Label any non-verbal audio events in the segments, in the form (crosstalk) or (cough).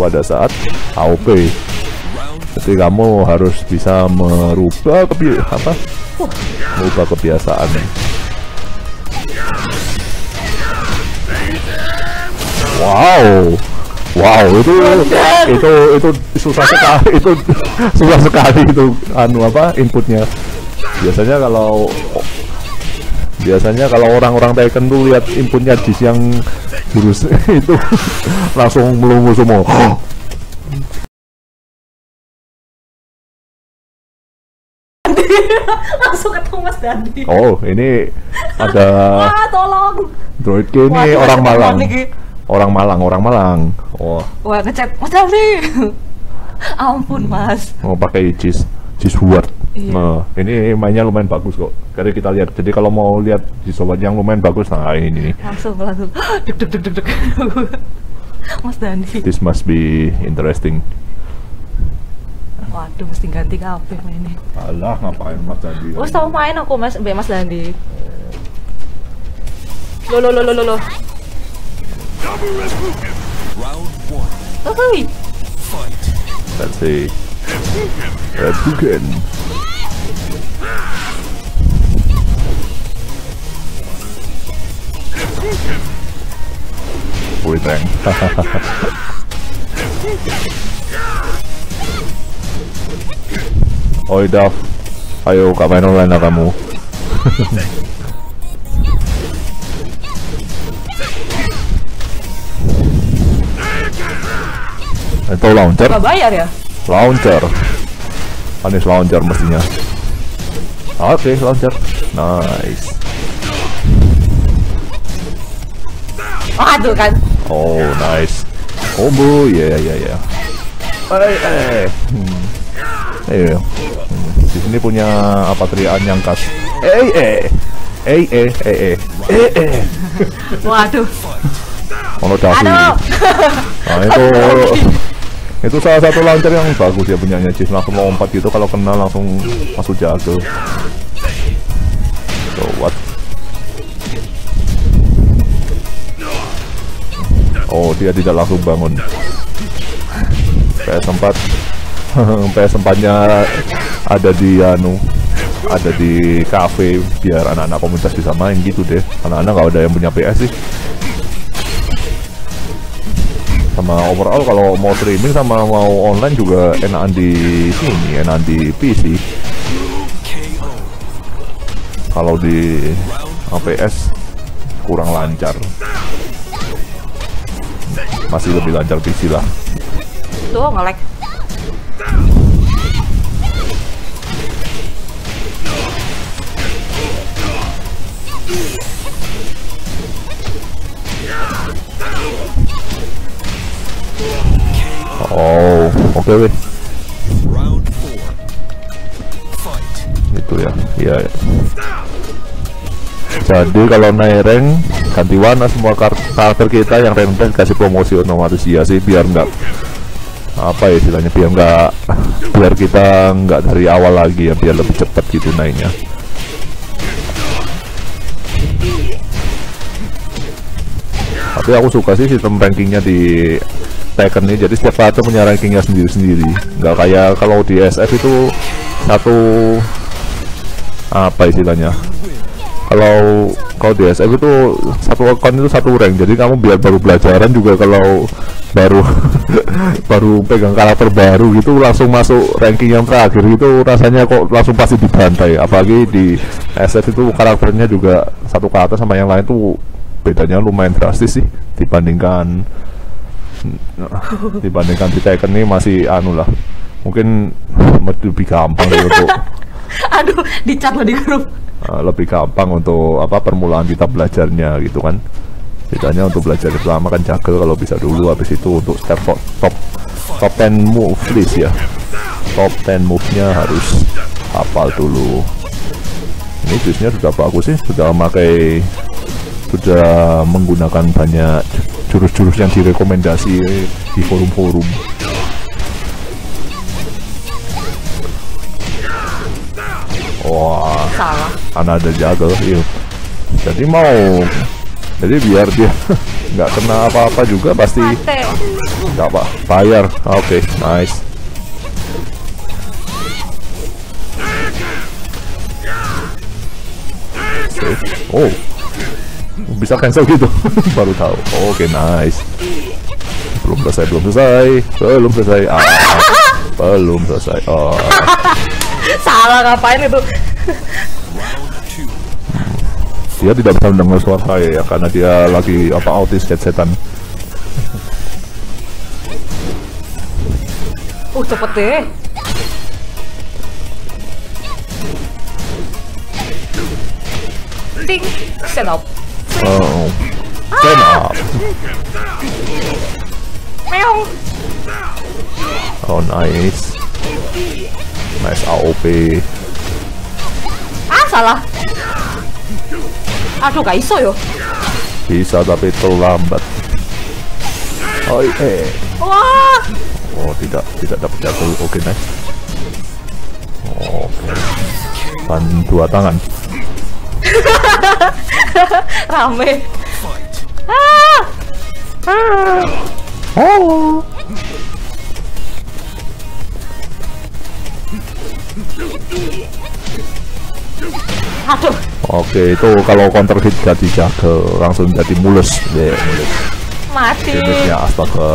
pada saat AOP jadi kamu harus bisa merubah kebi apa? Merubah kebiasaan. Wow. Wow itu itu itu susah sekali itu susah sekali itu anu apa inputnya. Biasanya kalau biasanya kalau orang-orang Tekken tuh lihat inputnya jis yang jurus (laughs) itu langsung melongo semua. (laughs) Langsung ketemu Mas Dandi. Oh ini ada ah tolong. Droid ini Waduh, orang Malang. orang Malang orang Malang. Oh wah ngechat. Mas Dandi. (laughs) Ampun Mas. Mau pakai jis jis Huard Iya. nah ini mainnya lumayan bagus kok. Jadi kita lihat jadi kalau mau lihat jis Huard yang lumayan bagus nah ini nih. Langsung langsung. Deg deg deg deg deg Mas Dandi. This must be interesting. Waduh mesti ganti kafe mainnya. Alah ngapain mas tadi Wes tau main aku Mas Mbak Mas Dandi. Lo lo lo lo lo lo Round one. Fight. let's see Hadouken! Kuitenkin. Oi da. Ajuuka, mä en ole enää muu. Это лаунтер. Бабай, Ария. Launcher. Anis launcher mestinya. Oke launcher. Nice. Aduh kan, oh nice. Combo ya ya ya eh eh hmm. eh hmm. di sini punya apa teriakan yang khas. Eh eh. Eh eh eh eh. Eh eh. Waduh, Ono Davi. aduh, Nah itu (laughs) itu salah satu launcher yang bagus ya punyanya Jis langsung lompat gitu kalau kena langsung masuk jago. So what? Oh dia tidak langsung bangun. PS4 PS4 nya ada di anu ada di cafe biar anak-anak komunitas bisa main gitu deh anak-anak nggak ada yang punya PS sih sama overall kalau mau streaming sama mau online juga enakan di sini enakan di PC kalau di APS kurang lancar. Masih lebih lancar PC lah. Tuh ngelek. Oh oke weh Round four. Fight. gitu ya iya ya. jadi kalau naik rank ganti warna semua kar- karakter kita yang rank kasih promosi otomatis ya sih biar nggak apa ya istilahnya biar nggak biar kita nggak dari awal lagi ya biar lebih cepat gitu naiknya tapi aku suka sih sistem rankingnya di Tekken ini. Jadi setiap karakter punya rankingnya sendiri-sendiri. Nggak kayak kalau di SF itu satu apa istilahnya? Kalau kalau di SF itu satu account itu satu rank. Jadi kamu biar baru belajaran juga kalau baru (laughs) baru pegang karakter baru gitu langsung masuk ranking yang terakhir itu rasanya kok langsung pasti dibantai. Apalagi di SF itu karakternya juga satu karakter sama yang lain tuh bedanya lumayan drastis sih dibandingkan (laughs) dibandingkan di Tekken ini masih anu lah. Mungkin lebih gampang untuk (laughs) Aduh, dicat lo di grup. uh, lebih gampang untuk apa permulaan kita belajarnya gitu kan. Bedanya untuk belajar pertama kan jagal kalau bisa dulu habis itu untuk step top top, top 10 move list ya. Top 10 move nya harus hafal dulu. Ini jusnya sudah bagus sih sudah memakai sudah menggunakan banyak jurus-jurus yang direkomendasi di forum-forum wah Salah. karena ada jagal iya. jadi mau jadi biar dia (laughs) nggak kena apa-apa juga pasti. Enggak pak, bayar. Oke, nice. Oke. Oh, bisa cancel gitu. (laughs) Baru tahu. Oke, nice. Belum selesai, belum selesai, belum selesai. Ah, belum selesai. Oh, (laughs) Salah ngapain itu? Dia tidak bisa mendengar suara saya ya karena dia lagi apa autis headsetan. Uh cepet deh. Ting, up. Oh, up. Meong. Oh, nice. Nice AOP. Ah salah. Aduh gak iso yo. Bisa tapi terlambat. Oh, eh. Wah. Oh, tidak, tidak dapat jatuh. Oke, nice. Oke. Pan dua tangan. (laughs) Rame. Fight. Ah. Oh. Aduh. Oke, itu kalau counter hit jadi jaga langsung jadi mulus. Ya, mulus. Mati. Damage-nya astaga.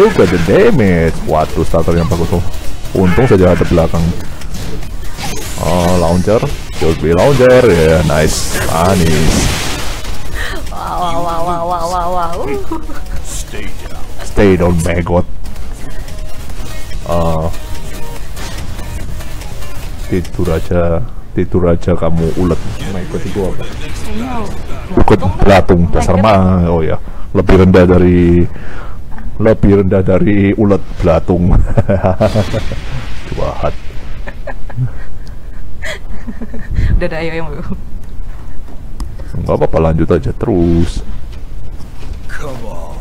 Look at the damage. Waduh, starter yang bagus tuh. Untung saja ada belakang. Oh, launcher. Should be launcher. Ya, nice. Manis. Wow wow wow wow wow wow. wow. Stay down. Stay down, maggot. Uh, tidur aja, tidur aja kamu ulet. Maggot itu apa? Ikut belatung dasar mah. Oh ya, lebih rendah dari lebih rendah dari ulet belatung. Jahat. (laughs) (laughs) Udah ada ayo yang Enggak apa-apa lanjut aja terus. Come on.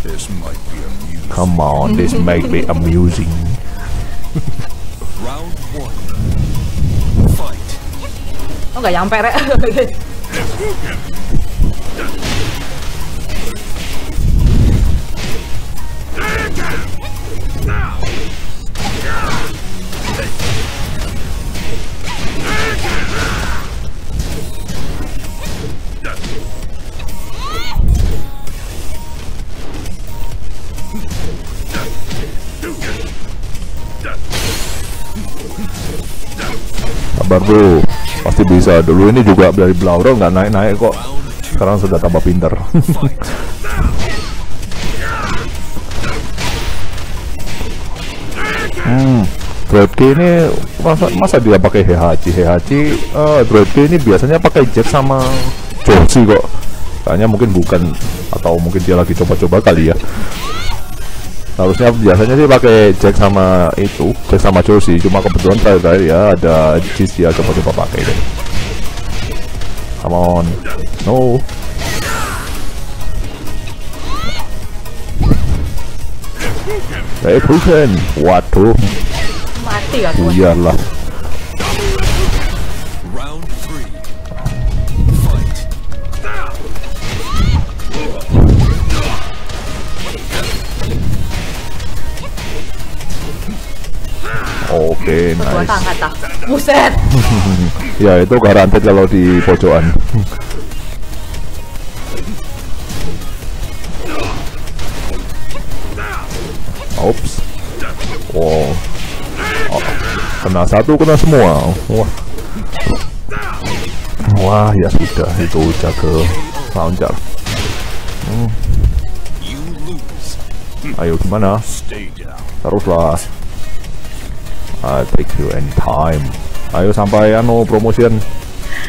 This might be amusing. Come on, this might be amusing. Round one. Fight. Oh nggak nyampe rek. (laughs) bro, pasti bisa. Dulu ini juga dari Blauro nggak naik-naik kok. Sekarang sudah tambah pinter. (laughs) Hmm, Droid K ini masa, masa dia pakai Heihachi? Heihachi, uh, Droid K ini biasanya pakai Jack sama Joshi kok. Kayaknya mungkin bukan atau mungkin dia lagi coba-coba kali ya. Harusnya biasanya sih pakai Jack sama itu, Jack sama Joshi. Cuma kebetulan terakhir ya ada Jis dia coba-coba pakai deh. Come on, no. Hey, Pusen. Waduh, Mati gak tuh. Oke, Dua nice. Buset. (laughs) Ya itu garanted kalau di pojokan. Ops. Wow. Oh, kena satu kena semua. Wah. Wah ya sudah itu jaga launcher. Lose. Ayo gimana? Teruslah. I take you anytime. Ayo sampai anu promotion.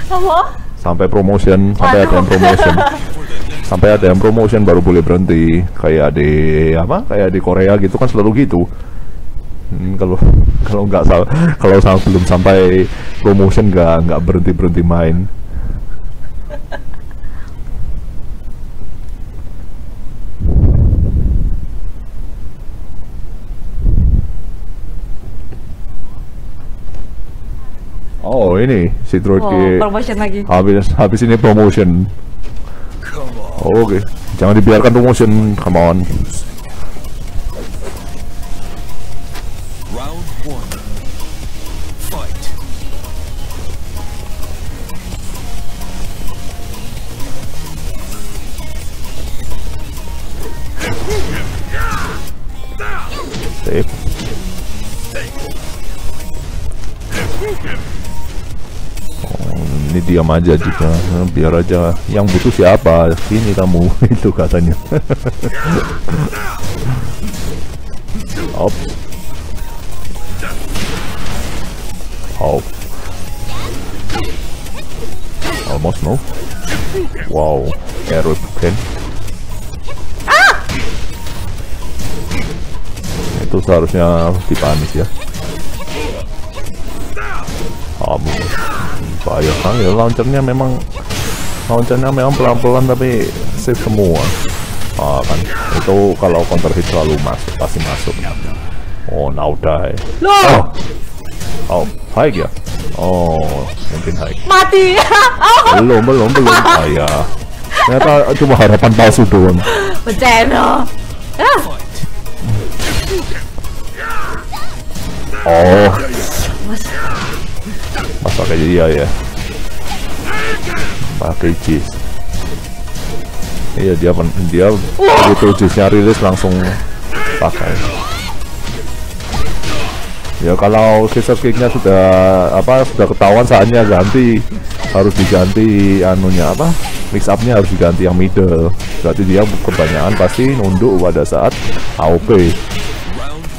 Apa? sampai promotion sampai ada yang promotion (laughs) sampai ada yang promotion baru boleh berhenti kayak di apa kayak di Korea gitu kan selalu gitu Hmm, kalau (laughs) kalau nggak salah kalau belum sampai promotion nggak nggak berhenti berhenti main (laughs) Oh ini si Droid Oh, promotion lagi. habis habis ini promotion Come on. Oh, Oke jangan dibiarkan tuh motion come on Round one. Fight. Diam aja juga biar aja yang butuh siapa sini kamu (laughs) itu katanya Hop. Hop. Almost no. Wow, error bukan. Itu seharusnya dipanis ya. Kamu bahaya kan ya launchernya memang launchernya memang pelan-pelan tapi save semua. Ah kan itu kalau counter hit selalu masuk pasti masuk. Oh now die. Loh, Oh, oh high ya? Oh mungkin high. mati. oh, (laughs) belum belum belum ah ya ternyata cuma harapan palsu doang bencana. Ah, oh mas pakai iya ya. Pakai cheese iya dia dia begitu cheese nya rilis langsung pakai. Ya kalau scissor kicknya sudah apa sudah ketahuan saatnya ganti harus diganti anunya apa mix upnya harus diganti yang middle. Berarti dia kebanyakan pasti nunduk pada saat AOP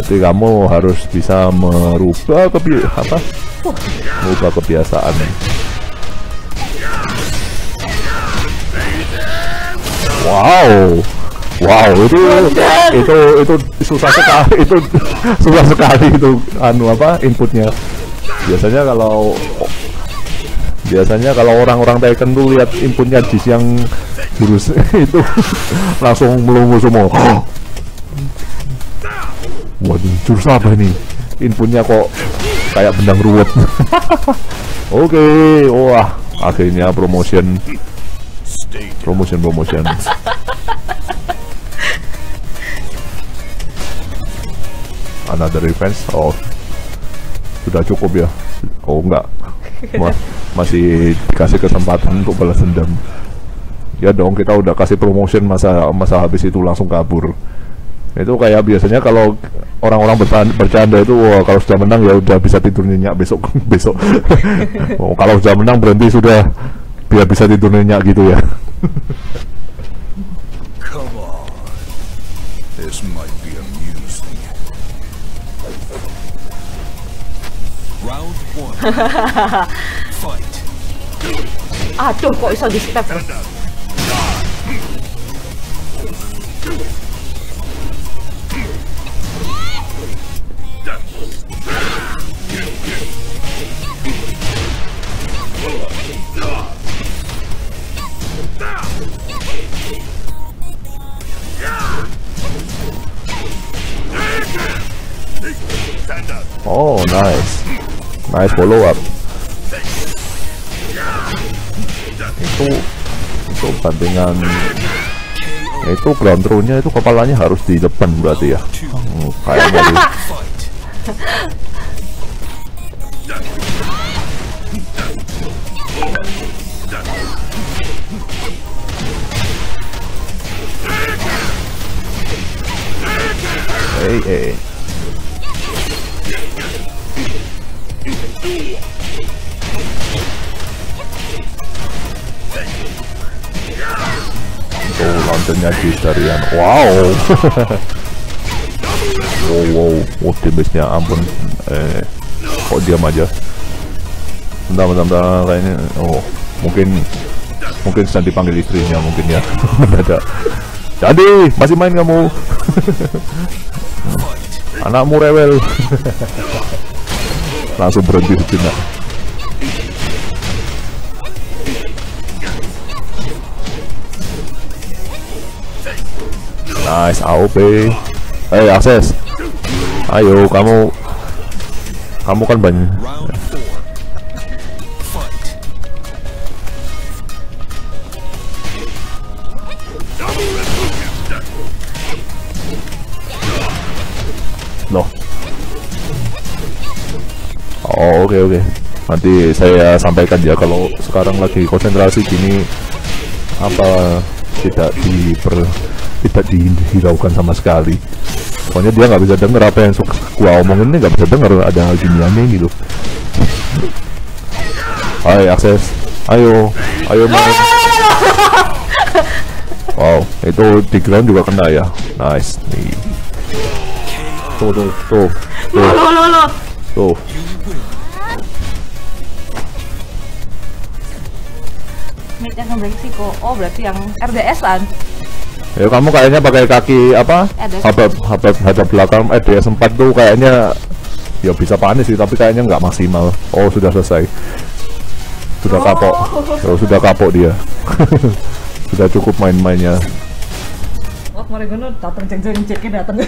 jadi kamu harus bisa merubah kebi apa? Merubah kebiasaan. Wow. Wow itu itu itu susah sekali itu susah sekali itu anu apa inputnya. Biasanya kalau biasanya kalau orang-orang Tekken tuh lihat inputnya jis yang jurus (laughs) itu langsung melongo semua waduh jurus apa ini? Inputnya kok kayak bendang ruwet. (laughs) Oke wah akhirnya promotion. Promotion promotion another revenge? Oh sudah cukup ya? Oh enggak. Ma- masih dikasih kesempatan untuk balas dendam. Ya dong kita udah kasih promotion masa masa habis itu langsung kabur itu kayak biasanya kalau orang-orang bercanda itu wah kalau sudah menang ya udah bisa tidur nyenyak besok (laughs) besok (laughs) oh, kalau sudah menang berhenti sudah biar bisa tidur nyenyak gitu ya Come on. This might be amusing. Round one. (laughs) Fight. aduh kok bisa di step. Oh, nice. Nice follow up. Itu itu bandingan itu ground throw-nya itu kepalanya harus di depan berarti ya. Hmm, kayaknya di Fight. eh Itu launchernya di tarian. (laughs) Wow. wow wow. Oh, damage-nya ampun. Eh, kok diam aja. Bentar, bentar, bentar, kayaknya. Oh, mungkin mungkin sedang dipanggil istrinya mungkin ya. (laughs) Mendadak. Jadi, masih main kamu? (laughs) Anakmu rewel. Langsung berhenti sejenak. Nice AOP. Hey, akses. Ayo, kamu kamu kan banyak Oh oke oke. Nanti saya sampaikan ya kalau sekarang lagi konsentrasi gini apa tidak diper tidak dihiraukan sama sekali. Pokoknya dia nggak bisa denger apa yang suka gua omongin ini nggak bisa denger ada giniannya gitu. Hai akses, ayo, ayo main. Wow, itu di ground juga kena ya. Nice nih. Tuh tuh tuh tuh tuh. Mid yang ke Meksiko. Oh berarti yang RDS kan? Ya kamu kayaknya pakai kaki apa? Ada. Hadap hadap belakang eh DS4 tuh kayaknya ya bisa panis sih tapi kayaknya nggak maksimal. Oh sudah selesai. Sudah kapok. Oh, sudah kapok dia. (laughs) sudah cukup main-mainnya. Oh kemarin gue datang ceng ceng ceknya datang. (laughs)